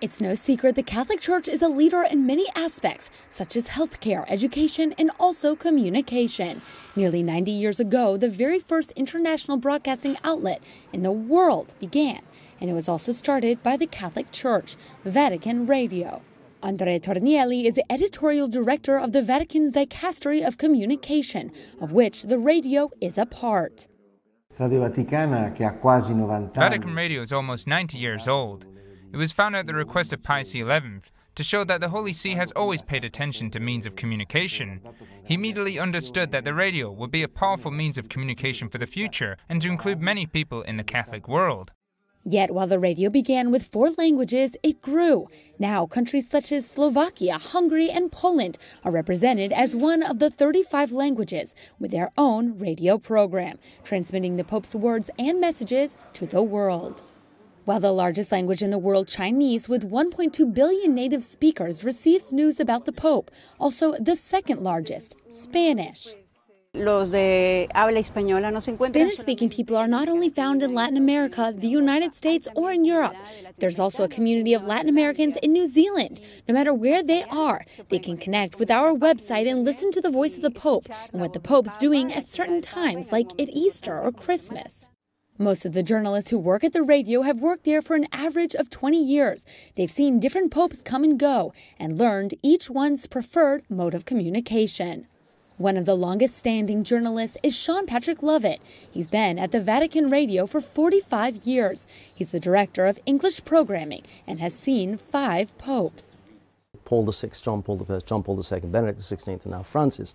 It's no secret the Catholic Church is a leader in many aspects, such as healthcare, education, and also communication. Nearly 90 years ago, the very first international broadcasting outlet in the world began, and it was also started by the Catholic Church, Vatican Radio. Andrea Tornielli is the editorial director of the Vatican's Dicastery of Communication, of which the radio is a part. Radio Vaticana, che ha quasi 90 Vatican Radio is almost 90 years old. It was found at the request of Pius XI to show that the Holy See has always paid attention to means of communication. He immediately understood that the radio would be a powerful means of communication for the future and to include many people in the Catholic world. Yet, while the radio began with four languages, it grew. Now, countries such as Slovakia, Hungary, and Poland are represented as one of the 35 languages with their own radio program, transmitting the Pope's words and messages to the world. While the largest language in the world, Chinese, with 1.2 billion native speakers, receives news about the Pope, also the second largest, Spanish. Spanish speaking people are not only found in Latin America, the United States, or in Europe. There's also a community of Latin Americans in New Zealand. No matter where they are, they can connect with our website and listen to the voice of the Pope and what the Pope's doing at certain times, like at Easter or Christmas. Most of the journalists who work at the radio have worked there for an average of 20 years. They've seen different popes come and go and learned each one's preferred mode of communication. One of the longest standing journalists is Sean Patrick Lovett. He's been at the Vatican Radio for 45 years. He's the director of English programming and has seen five popes. Paul VI, John Paul I, John Paul II, Benedict XVI, and now Francis,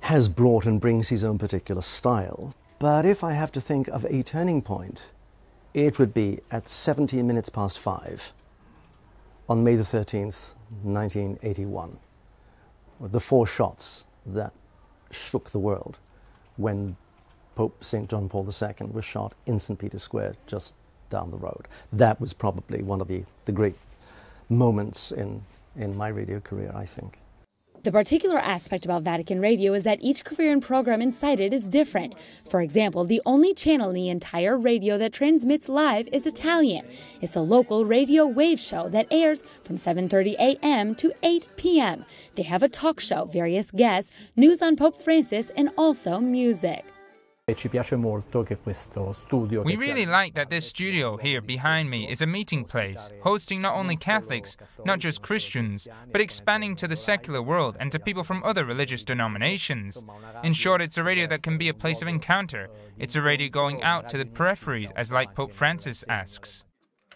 has brought and brings his own particular style but if I have to think of a turning point, it would be at 17 minutes past five on May the 13th, 1981, with the four shots that shook the world when Pope St. John Paul II was shot in St. Peter's Square just down the road. That was probably one of the, the great moments in, in my radio career, I think. The particular aspect about Vatican Radio is that each Korean program inside it is different. For example, the only channel in the entire radio that transmits live is Italian. It's a local radio wave show that airs from 7:30 a.m. to 8 p.m. They have a talk show, various guests, news on Pope Francis, and also music. We really like that this studio here behind me is a meeting place, hosting not only Catholics, not just Christians, but expanding to the secular world and to people from other religious denominations. In short, it's a radio that can be a place of encounter. It's a radio going out to the peripheries, as like Pope Francis asks.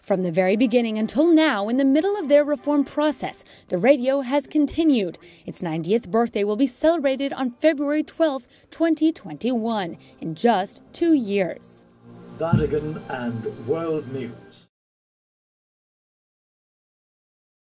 From the very beginning until now, in the middle of their reform process, the radio has continued. Its 90th birthday will be celebrated on February 12, 2021, in just two years. Vatican and World News.